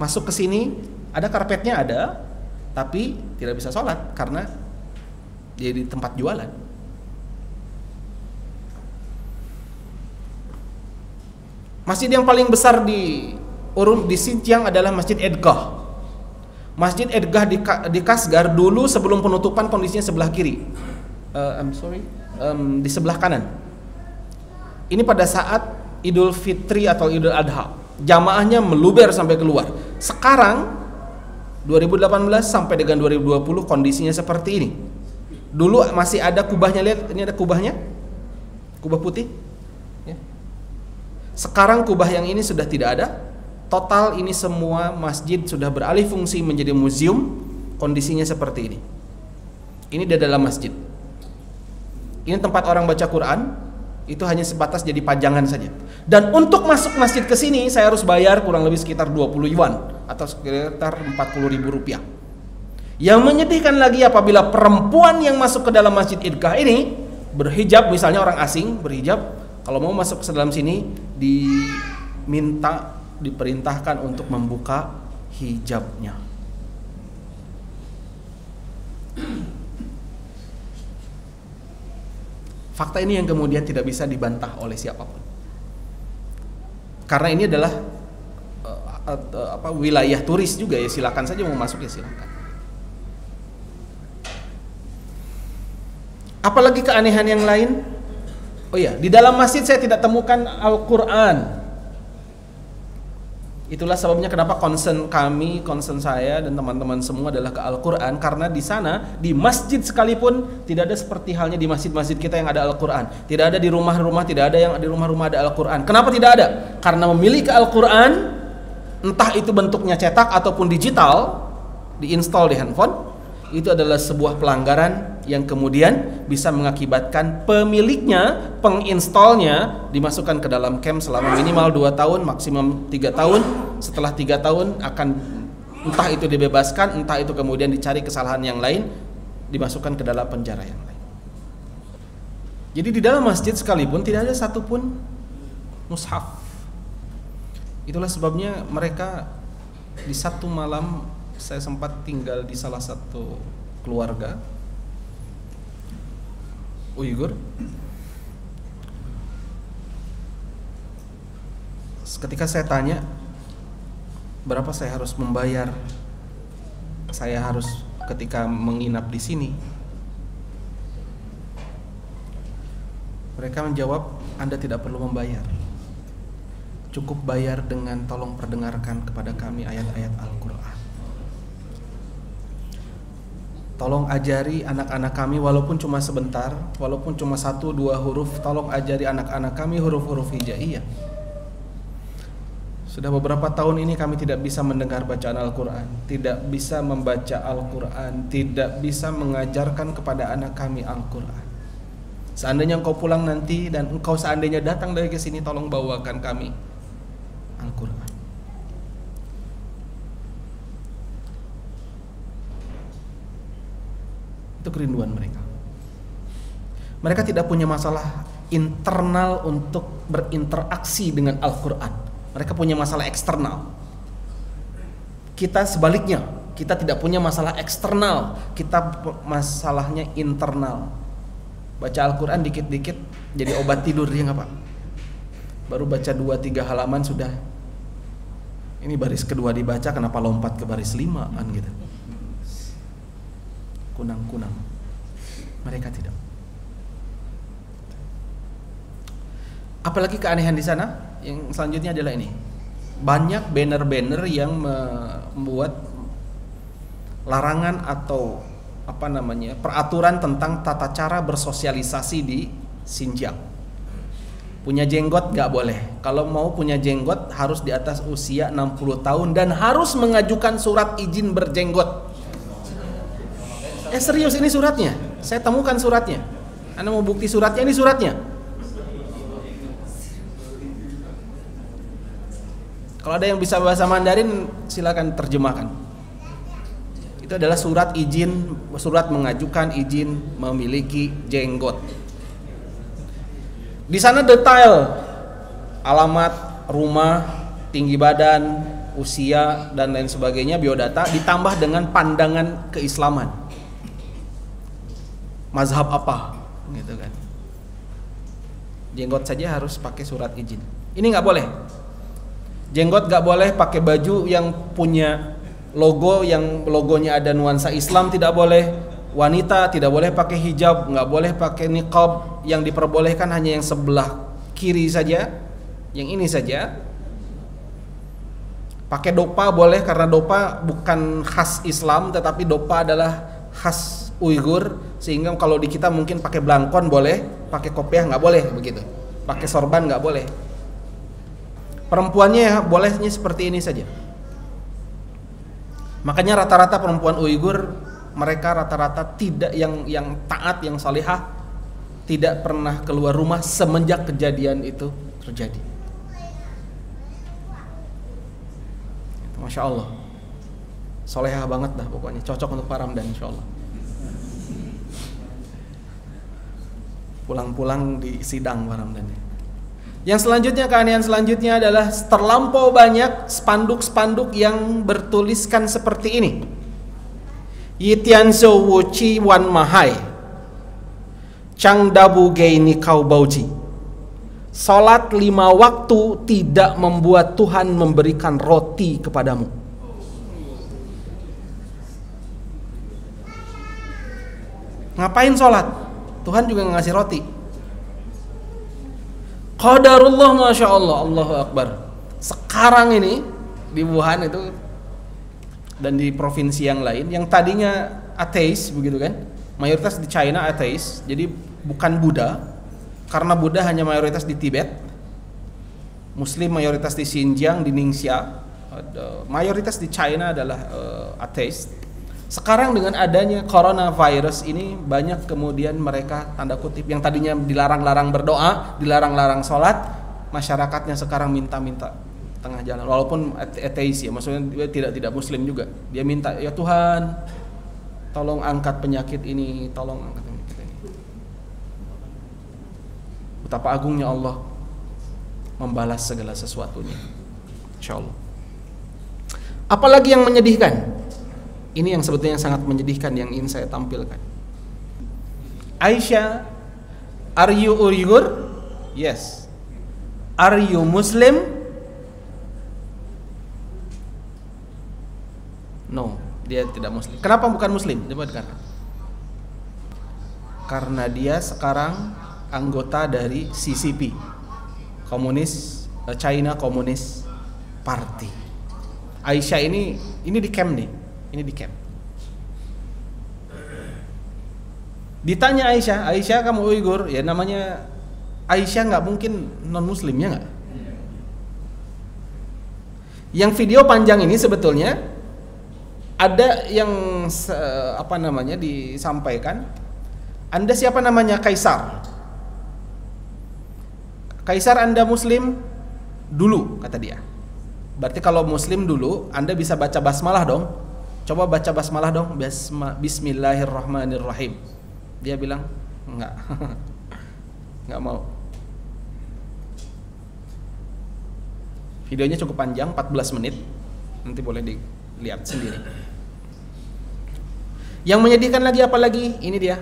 Masuk ke sini ada karpetnya ada, tapi tidak bisa sholat karena jadi tempat jualan. Masjid yang paling besar di urun di Xinjiang adalah Masjid Edgah. Masjid Edgah di, di Kasgar dulu sebelum penutupan kondisinya sebelah kiri. Uh, I'm sorry, um, di sebelah kanan. Ini pada saat Idul Fitri atau Idul Adha. Jamaahnya meluber sampai keluar. Sekarang 2018 sampai dengan 2020 kondisinya seperti ini. Dulu masih ada kubahnya lihat, ini ada kubahnya. Kubah putih. Ya. Sekarang kubah yang ini sudah tidak ada, total ini semua masjid sudah beralih fungsi menjadi museum kondisinya seperti ini. Ini di dalam masjid. Ini tempat orang baca Quran. Itu hanya sebatas jadi pajangan saja. Dan untuk masuk masjid ke sini saya harus bayar kurang lebih sekitar 20 yuan atau sekitar 40 ribu rupiah. Yang menyedihkan lagi apabila perempuan yang masuk ke dalam masjid idkah ini berhijab misalnya orang asing berhijab kalau mau masuk ke dalam sini diminta diperintahkan untuk membuka hijabnya. Fakta ini yang kemudian tidak bisa dibantah oleh siapa pun. Karena ini adalah uh, uh, apa wilayah turis juga ya silakan saja mau masuk ya silakan. Apalagi keanehan yang lain? Oh ya, di dalam masjid saya tidak temukan Al-Qur'an. Itulah sebabnya kenapa concern kami, concern saya dan teman-teman semua adalah ke Al-Qur'an karena di sana di masjid sekalipun tidak ada seperti halnya di masjid-masjid kita yang ada Al-Qur'an. Tidak ada di rumah-rumah, tidak ada yang di rumah-rumah ada Al-Qur'an. Kenapa tidak ada? Karena memiliki Al-Qur'an entah itu bentuknya cetak ataupun digital diinstal di handphone itu adalah sebuah pelanggaran yang kemudian bisa mengakibatkan pemiliknya, penginstalnya dimasukkan ke dalam camp selama minimal 2 tahun, maksimum 3 tahun. Setelah 3 tahun akan entah itu dibebaskan, entah itu kemudian dicari kesalahan yang lain, dimasukkan ke dalam penjara yang lain. Jadi di dalam masjid sekalipun tidak ada satupun mushaf. Itulah sebabnya mereka di satu malam saya sempat tinggal di salah satu keluarga. Uyghur. Ketika saya tanya berapa saya harus membayar? Saya harus ketika menginap di sini. Mereka menjawab Anda tidak perlu membayar. Cukup bayar dengan tolong perdengarkan kepada kami ayat-ayat Al-Quran Tolong ajari anak-anak kami walaupun cuma sebentar, walaupun cuma satu dua huruf, tolong ajari anak-anak kami huruf-huruf hijaiyah. Sudah beberapa tahun ini kami tidak bisa mendengar bacaan Al-Quran Tidak bisa membaca Al-Quran Tidak bisa mengajarkan kepada anak kami Al-Quran Seandainya engkau pulang nanti Dan engkau seandainya datang dari ke sini Tolong bawakan kami Al-Quran Itu kerinduan mereka Mereka tidak punya masalah internal untuk berinteraksi dengan Al-Quran mereka punya masalah eksternal. Kita sebaliknya, kita tidak punya masalah eksternal, kita masalahnya internal. Baca Al-Quran dikit-dikit jadi obat tidur ya nggak? Baru baca dua tiga halaman sudah. Ini baris kedua dibaca, kenapa lompat ke baris lima kan gitu? Kunang-kunang. Mereka tidak. Apalagi keanehan di sana, yang selanjutnya adalah ini. Banyak banner-banner yang membuat larangan atau apa namanya peraturan tentang tata cara bersosialisasi di Xinjiang. Punya jenggot gak boleh. Kalau mau punya jenggot harus di atas usia 60 tahun dan harus mengajukan surat izin berjenggot. Eh serius ini suratnya. Saya temukan suratnya. Anda mau bukti suratnya ini suratnya. Kalau ada yang bisa bahasa Mandarin silakan terjemahkan. Itu adalah surat izin surat mengajukan izin memiliki jenggot. Di sana detail alamat, rumah, tinggi badan, usia dan lain sebagainya biodata ditambah dengan pandangan keislaman. Mazhab apa gitu kan. Jenggot saja harus pakai surat izin. Ini nggak boleh. Jenggot gak boleh pakai baju yang punya logo yang logonya ada nuansa Islam tidak boleh. Wanita tidak boleh pakai hijab, nggak boleh pakai niqab. Yang diperbolehkan hanya yang sebelah kiri saja, yang ini saja. Pakai dopa boleh karena dopa bukan khas Islam, tetapi dopa adalah khas Uighur. Sehingga kalau di kita mungkin pakai blangkon boleh, pakai kopiah nggak boleh begitu. Pakai sorban nggak boleh. Perempuannya bolehnya seperti ini saja. Makanya rata-rata perempuan Uighur mereka rata-rata tidak yang yang taat yang salihah tidak pernah keluar rumah semenjak kejadian itu terjadi. Masya Allah Solehah banget dah pokoknya Cocok untuk Pak Ramdan insya Allah Pulang-pulang di sidang Pak Ramdan ya. Yang selanjutnya keanehan selanjutnya adalah terlampau banyak spanduk-spanduk yang bertuliskan seperti ini. Yitianzo Wuchi Wan Mahai Chang Dabu Geini Kau Bauji Salat lima waktu tidak membuat Tuhan memberikan roti kepadamu Ngapain sholat? Tuhan juga ngasih roti. Qadarullah Masya Allah. Allahu Akbar. Sekarang ini Di Wuhan itu Dan di provinsi yang lain Yang tadinya ateis begitu kan? Mayoritas di China ateis. Jadi bukan Buddha. Karena Buddha hanya mayoritas di Tibet. Muslim mayoritas di Xinjiang Di Ningxia. Mayoritas di China adalah uh, ateis sekarang dengan adanya coronavirus ini banyak kemudian mereka tanda kutip yang tadinya dilarang-larang berdoa, dilarang-larang sholat, masyarakatnya sekarang minta-minta tengah jalan. Walaupun ateis ya maksudnya dia tidak tidak muslim juga. Dia minta ya Tuhan tolong angkat penyakit ini tolong angkat penyakit ini. Betapa agungnya Allah membalas segala sesuatunya. Insya Allah. Apalagi yang menyedihkan ini yang sebetulnya sangat menyedihkan yang ingin saya tampilkan. Aisyah, are you Uyghur? Yes. Are you Muslim? No, dia tidak Muslim. Kenapa bukan Muslim? Coba dikatakan. Karena dia sekarang anggota dari CCP, Komunis eh, China Communist Party. Aisyah ini ini di camp nih ini di camp. Ditanya Aisyah, Aisyah kamu Uighur, ya namanya Aisyah nggak mungkin non Muslim ya nggak? Yang video panjang ini sebetulnya ada yang apa namanya disampaikan. Anda siapa namanya Kaisar? Kaisar Anda muslim dulu kata dia. Berarti kalau muslim dulu Anda bisa baca basmalah dong. Coba baca basmalah dong. Bismillahirrahmanirrahim. Dia bilang enggak. *laughs* enggak mau. Videonya cukup panjang, 14 menit. Nanti boleh dilihat sendiri. Yang menyedihkan lagi apa lagi? Ini dia.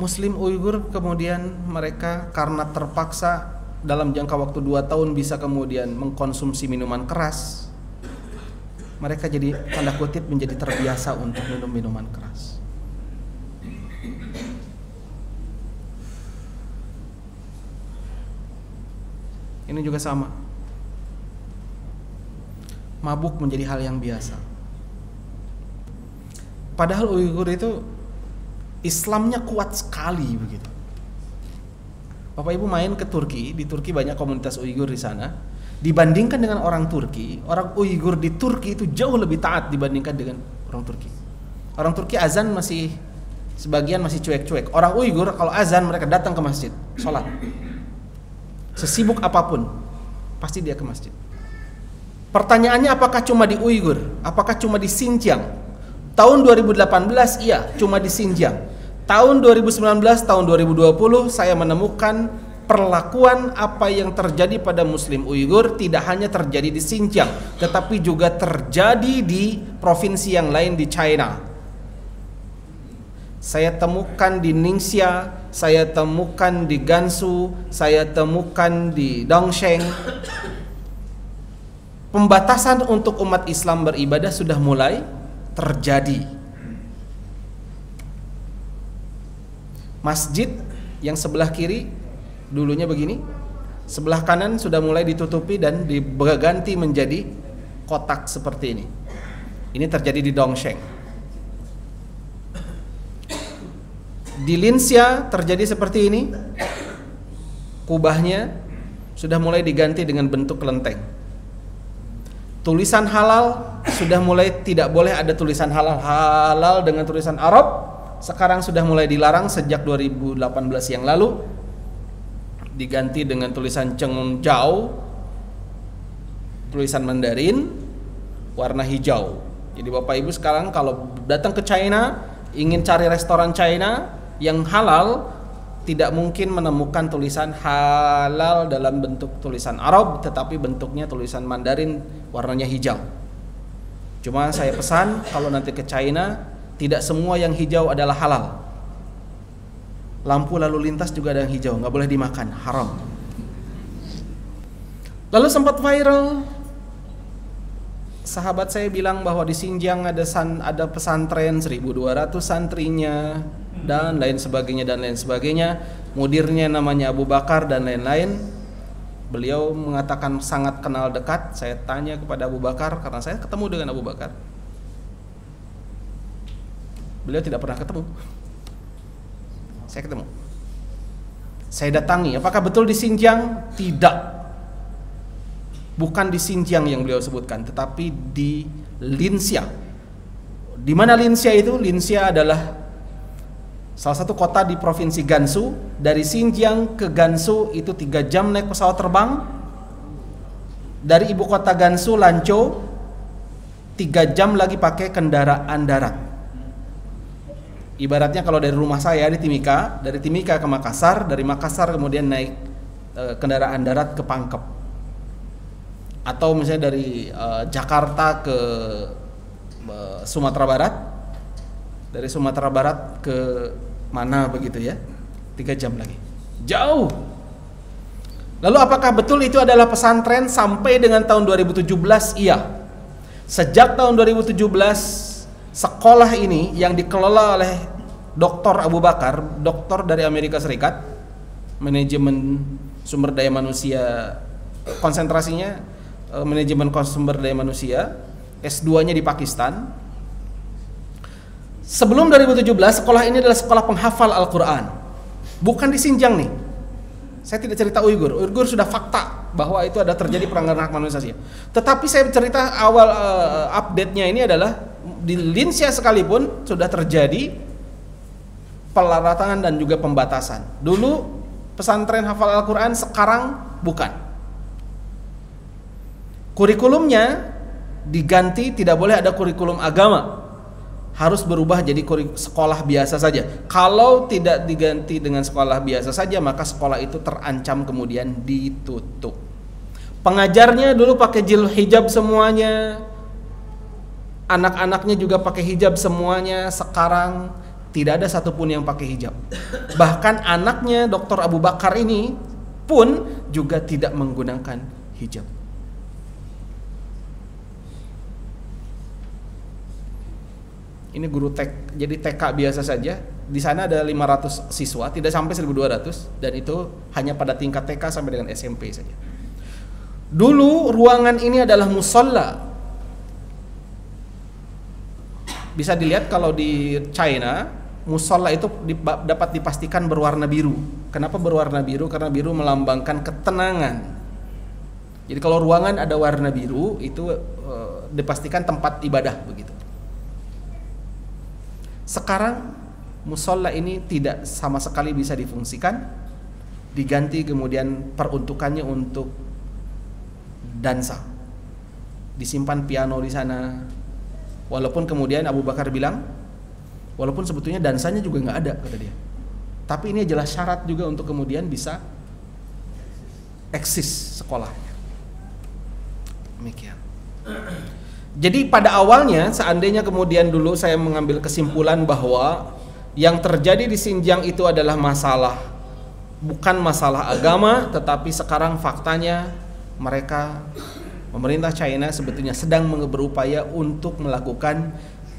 Muslim Uighur kemudian mereka karena terpaksa dalam jangka waktu 2 tahun bisa kemudian mengkonsumsi minuman keras. Mereka jadi tanda kutip menjadi terbiasa untuk minum minuman keras. Ini juga sama. Mabuk menjadi hal yang biasa. Padahal Uighur itu Islamnya kuat sekali begitu. Bapak Ibu main ke Turki, di Turki banyak komunitas Uighur di sana. Dibandingkan dengan orang Turki, orang Uighur di Turki itu jauh lebih taat dibandingkan dengan orang Turki. Orang Turki azan masih sebagian masih cuek-cuek. Orang Uighur kalau azan mereka datang ke masjid, sholat. Sesibuk apa pun, pasti dia ke masjid. Pertanyaannya apakah cuma di Uighur? Apakah cuma di Xinjiang? Tahun 2018 iya, cuma di Xinjiang. Tahun 2019, tahun 2020 saya menemukan perlakuan apa yang terjadi pada muslim Uighur tidak hanya terjadi di Xinjiang, tetapi juga terjadi di provinsi yang lain di China. Saya temukan di Ningxia, saya temukan di Gansu, saya temukan di Dongsheng. Pembatasan untuk umat Islam beribadah sudah mulai terjadi. Masjid yang sebelah kiri dulunya begini, sebelah kanan sudah mulai ditutupi dan diganti menjadi kotak seperti ini. Ini terjadi di Dongsheng. Di Linsia terjadi seperti ini. Kubahnya sudah mulai diganti dengan bentuk kelenteng. Tulisan halal sudah mulai tidak boleh ada tulisan halal halal dengan tulisan Arab. Sekarang sudah mulai dilarang sejak 2018 yang lalu. Diganti dengan tulisan Chengjao tulisan Mandarin warna hijau. Jadi Bapak Ibu sekarang kalau datang ke China ingin cari restoran China yang halal tidak mungkin menemukan tulisan halal dalam bentuk tulisan Arab tetapi bentuknya tulisan Mandarin warnanya hijau. Cuma saya pesan kalau nanti ke China tidak semua yang hijau adalah halal. Lampu lalu lintas juga ada yang hijau, nggak boleh dimakan, haram. Lalu sempat viral sahabat saya bilang bahwa di Xinjiang ada san, ada pesantren 1200 santrinya dan lain sebagainya dan lain sebagainya. Mudirnya namanya Abu Bakar dan lain-lain. Beliau mengatakan sangat kenal dekat. Saya tanya kepada Abu Bakar karena saya ketemu dengan Abu Bakar. Beliau tidak pernah ketemu. Saya ketemu. Saya datangi, apakah betul di Xinjiang? Tidak. Bukan di Xinjiang yang beliau sebutkan, tetapi di Linxia. Di mana Linxia itu? Linxia adalah Salah satu kota di provinsi Gansu dari Xinjiang ke Gansu itu tiga jam naik pesawat terbang. Dari ibu kota Gansu Lanco tiga jam lagi pakai kendaraan darat. Ibaratnya kalau dari rumah saya di Timika, dari Timika ke Makassar, dari Makassar kemudian naik e, kendaraan darat ke Pangkep. Atau misalnya dari e, Jakarta ke e, Sumatera Barat, dari Sumatera Barat ke mana begitu ya tiga jam lagi. Jauh! Lalu apakah betul itu adalah pesantren sampai dengan tahun 2017 iya. Sejak tahun 2017 sekolah ini yang dikelola oleh Dr. Abu Bakar dokter dari Amerika Serikat manajemen sumber daya manusia konsentrasinya eh, manajemen sumber daya manusia S2-nya di Pakistan Sebelum 2017 sekolah ini adalah sekolah penghafal Al-Quran Bukan di Xinjiang nih Saya tidak cerita Uighur Uighur sudah fakta bahwa itu ada terjadi peranggaran hak manusia. Tetapi saya cerita awal uh, update-nya ini adalah di Linsia sekalipun sudah terjadi pelaratangan dan juga pembatasan. Dulu pesantren hafal Al-Qur'an sekarang bukan. Kurikulumnya diganti tidak boleh ada kurikulum agama. Harus berubah jadi sekolah biasa saja. Kalau tidak diganti dengan sekolah biasa saja, maka sekolah itu terancam kemudian ditutup. Pengajarnya dulu pakai jil hijab semuanya. Anak-anaknya juga pakai hijab semuanya. Sekarang tidak ada satupun yang pakai hijab. Bahkan anaknya Dr. Abu Bakar ini pun juga tidak menggunakan hijab. Ini guru tek, jadi TK biasa saja. Di sana ada 500 siswa, tidak sampai 1200 dan itu hanya pada tingkat TK sampai dengan SMP saja. Dulu ruangan ini adalah musola. Bisa dilihat kalau di China, musola itu dapat dipastikan berwarna biru. Kenapa berwarna biru? Karena biru melambangkan ketenangan. Jadi kalau ruangan ada warna biru itu uh, dipastikan tempat ibadah begitu. Sekarang musola ini tidak sama sekali bisa difungsikan, diganti kemudian peruntukannya untuk dansa. Disimpan piano di sana. Walaupun kemudian Abu Bakar bilang, walaupun sebetulnya dansanya juga nggak ada kata dia. Tapi ini jelas syarat juga untuk kemudian bisa eksis sekolahnya. Demikian. Jadi pada awalnya seandainya kemudian dulu saya mengambil kesimpulan bahwa yang terjadi di Xinjiang itu adalah masalah bukan masalah agama tetapi sekarang faktanya mereka pemerintah China sebetulnya sedang berupaya untuk melakukan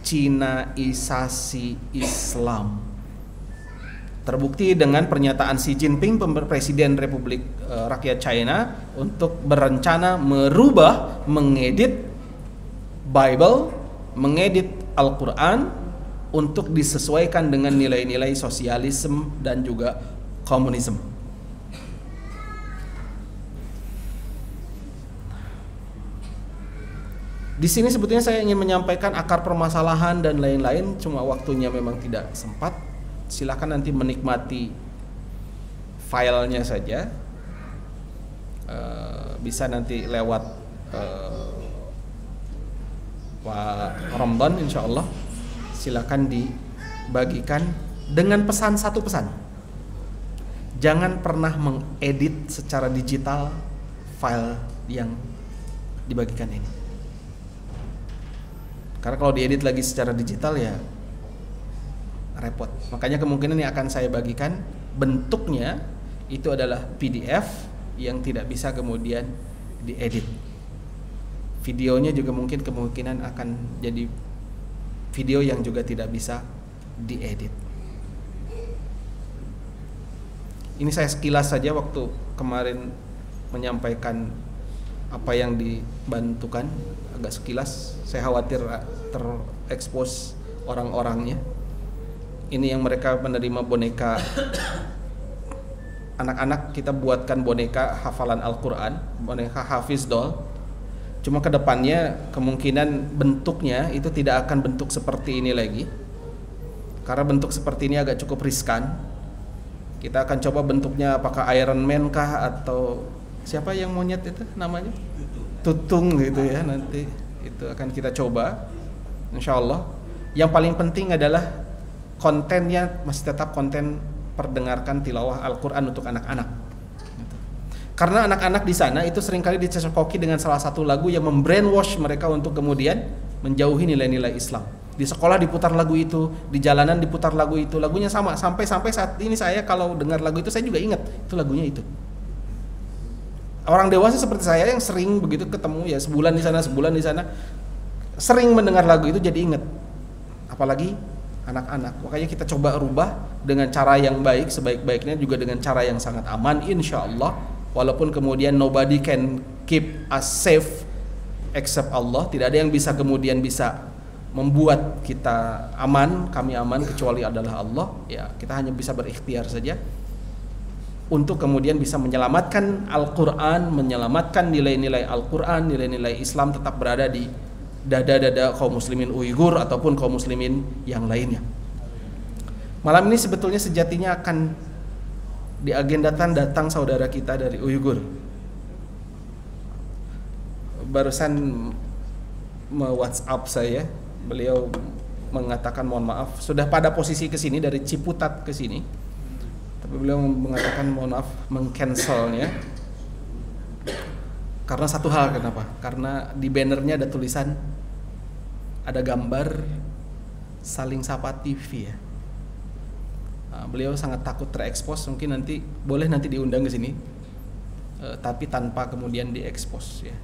Cinaisasi Islam. Terbukti dengan pernyataan Xi Jinping, Presiden Republik eh, Rakyat China, untuk berencana merubah, mengedit Bible, mengedit Al-Quran untuk disesuaikan dengan nilai-nilai sosialisme dan juga komunisme. Di sini sebetulnya saya ingin menyampaikan akar permasalahan dan lain-lain, cuma waktunya memang tidak sempat. Silahkan nanti menikmati filenya saja. Uh, bisa nanti lewat uh, Pak Ramadan insya Allah silakan dibagikan dengan pesan satu pesan jangan pernah mengedit secara digital file yang dibagikan ini karena kalau diedit lagi secara digital ya repot. Makanya kemungkinan ini akan saya bagikan bentuknya itu adalah PDF yang tidak bisa kemudian diedit. Videonya juga mungkin kemungkinan akan jadi video yang juga tidak bisa diedit. Ini saya sekilas saja waktu kemarin menyampaikan apa yang dibantukan agak sekilas saya khawatir terekspos orang-orangnya ini yang mereka menerima boneka *coughs* anak-anak kita buatkan boneka hafalan Al-Quran boneka Hafiz Doll Cuma ke depannya kemungkinan bentuknya itu tidak akan bentuk seperti ini lagi. Karena bentuk seperti ini agak cukup riskan. Kita akan coba bentuknya apakah Iron Man kah atau siapa yang monyet itu namanya? Tutung gitu ya nanti itu akan kita coba. Insya Allah. Yang paling penting adalah kontennya masih tetap konten perdengarkan tilawah Al-Quran untuk anak-anak karena anak-anak di sana itu sering kali dicecoki dengan salah satu lagu yang membrainwash mereka untuk kemudian menjauhi nilai-nilai Islam. Di sekolah diputar lagu itu, di jalanan diputar lagu itu, lagunya sama. Sampai-sampai saat ini saya kalau dengar lagu itu saya juga ingat itu lagunya itu. Orang dewasa seperti saya yang sering begitu ketemu ya sebulan di sana, sebulan di sana, sering mendengar lagu itu jadi ingat. Apalagi anak-anak. Makanya kita coba rubah dengan cara yang baik, sebaik-baiknya juga dengan cara yang sangat aman insya Allah walaupun kemudian nobody can keep us safe except Allah tidak ada yang bisa kemudian bisa membuat kita aman kami aman kecuali adalah Allah ya kita hanya bisa berikhtiar saja untuk kemudian bisa menyelamatkan Al-Quran, menyelamatkan nilai-nilai Al-Quran, nilai-nilai Islam tetap berada di dada-dada kaum muslimin Uighur ataupun kaum muslimin yang lainnya. Malam ini sebetulnya sejatinya akan diagendakan datang saudara kita dari Uighur. Barusan me-WhatsApp saya, beliau mengatakan mohon maaf sudah pada posisi ke sini dari Ciputat ke sini. Tapi beliau mengatakan mohon maaf mengcancelnya karena satu hal kenapa? Karena di bannernya ada tulisan ada gambar saling sapa TV ya. Nah, beliau sangat takut terekspos, mungkin nanti boleh nanti diundang ke sini, uh, tapi tanpa kemudian diekspos ya.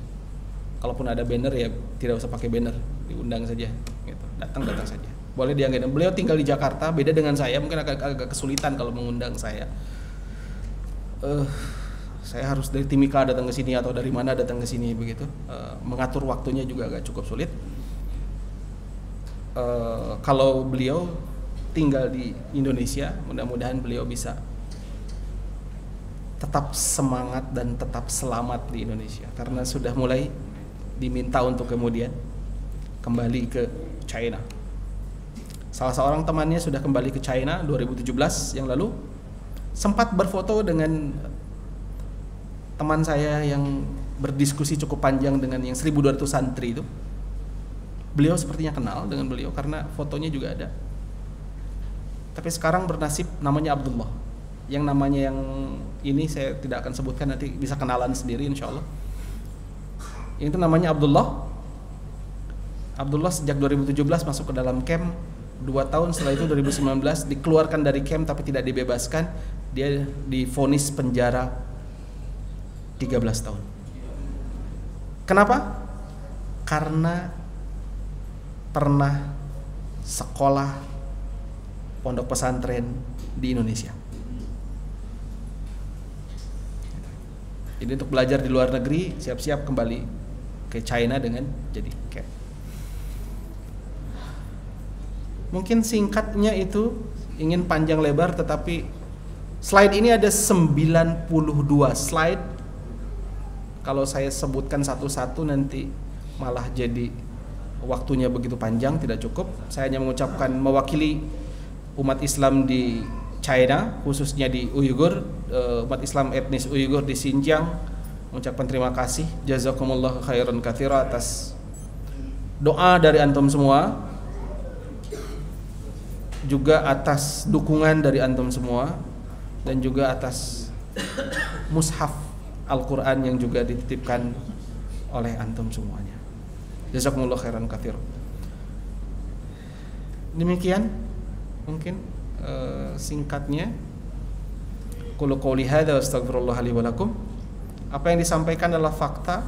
Kalaupun ada banner ya tidak usah pakai banner, diundang saja, gitu. datang datang saja. Boleh dianggap. Beliau tinggal di Jakarta, beda dengan saya, mungkin agak, agak kesulitan kalau mengundang saya. Uh, saya harus dari Timika datang ke sini atau dari mana datang ke sini begitu. Uh, mengatur waktunya juga agak cukup sulit. Uh, kalau beliau tinggal di Indonesia mudah-mudahan beliau bisa tetap semangat dan tetap selamat di Indonesia. Karena sudah mulai diminta untuk kemudian kembali ke China salah seorang temannya sudah kembali ke China 2017 yang lalu. Sempat berfoto dengan teman saya yang berdiskusi cukup panjang dengan yang 1200 santri itu. Beliau sepertinya kenal dengan beliau karena fotonya juga ada. Tapi sekarang bernasib namanya Abdullah. Yang namanya yang ini saya tidak akan sebutkan nanti bisa kenalan sendiri insya Allah. Itu namanya Abdullah. Abdullah sejak 2017 masuk ke dalam camp dua tahun setelah itu 2019 dikeluarkan dari camp tapi tidak dibebaskan dia difonis penjara 13 tahun. Kenapa? Karena pernah sekolah pondok pesantren di Indonesia. Jadi untuk belajar di luar negeri siap-siap kembali ke China dengan jadi cap. Mungkin singkatnya itu ingin panjang lebar tetapi slide ini ada 92 slide. Kalau saya sebutkan satu-satu nanti malah jadi waktunya begitu panjang tidak cukup. Saya hanya mengucapkan mewakili umat Islam di China khususnya di Uyghur eh, umat Islam etnis Uyghur di Xinjiang. Mengucapkan terima kasih. Jazakumullah khairan katsira atas doa dari antum semua juga atas dukungan dari antum semua dan juga atas mushaf Al-Quran yang juga dititipkan oleh antum semuanya. Jazakumullah khairan kathir. Demikian mungkin uh, singkatnya. Qulu qawli hadza astaghfirullah li. Apa yang disampaikan adalah fakta.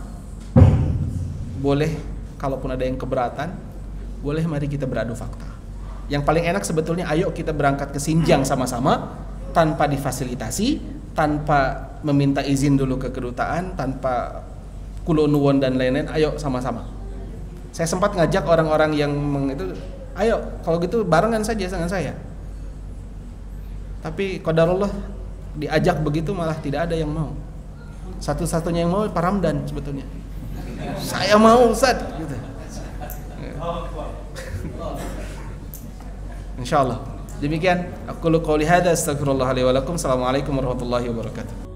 Boleh kalaupun ada yang keberatan, boleh mari kita beradu fakta. Yang paling enak sebetulnya ayo kita berangkat ke Sinjang sama-sama tanpa difasilitasi, tanpa meminta izin dulu ke kedutaan tanpa kulonuwon dan lain-lain ayo sama-sama. Saya sempat ngajak orang-orang yang meng, itu ayo kalau gitu barengan saja dengan saya. Tapi kodarullah diajak begitu malah tidak ada yang mau. Satu-satunya yang mau Pak Ramdan sebetulnya. Saya mau Ustaz. Gitu. *laughs* Insya Allah demikian aku qouli hadza astagfirullah li wa lakum assalamualaikum warahmatullahi wabarakatuh